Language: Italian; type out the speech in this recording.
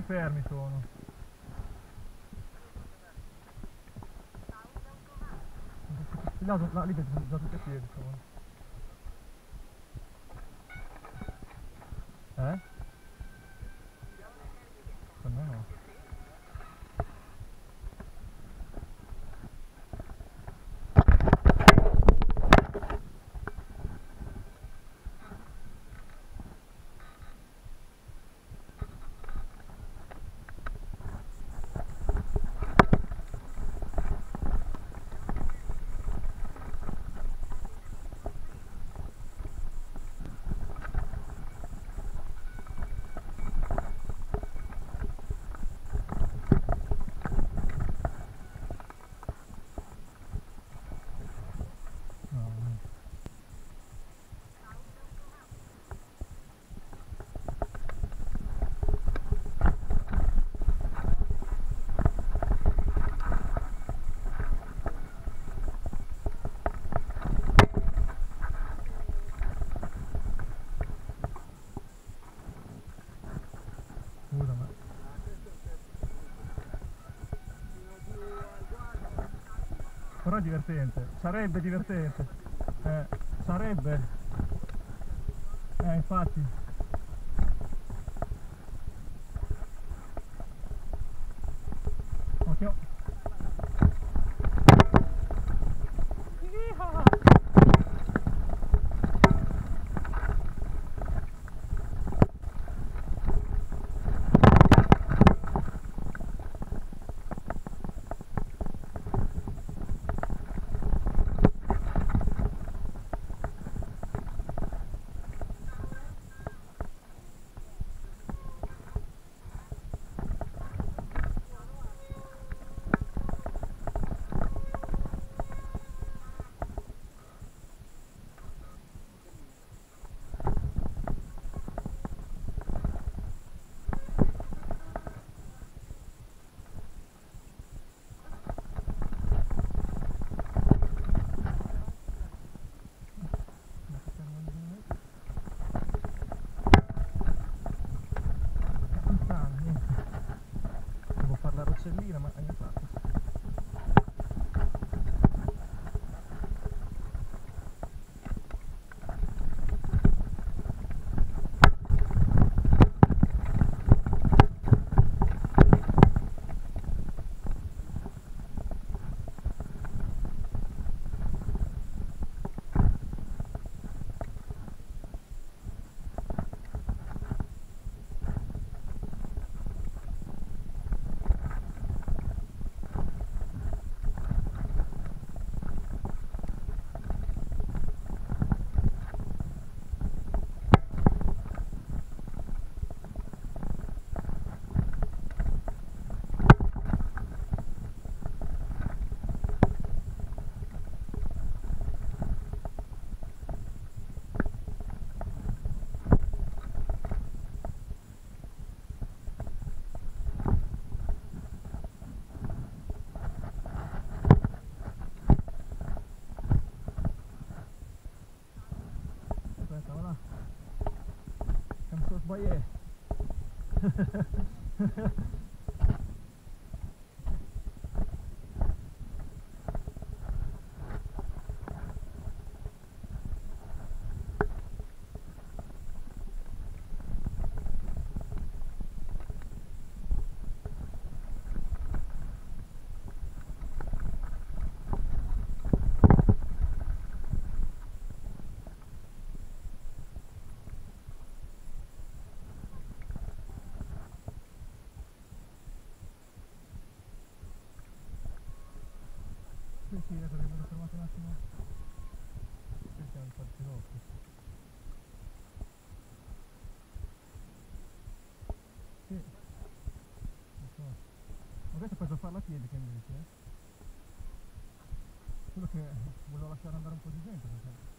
fermi sono. Là, là, lì sono già tutti a piedi sono. Però è divertente, sarebbe divertente. Eh, sarebbe. Eh, infatti. Lila, ma' 子 Che mi sono sbagliato. Sì, sì, ecco che mi ero fermato un attimo. Cerchiamo di farci l'occhio. Sì. Lo so. Ma questo poi da farla a piedi che mi dice, eh? Che volevo lasciare andare un po' di gente perché...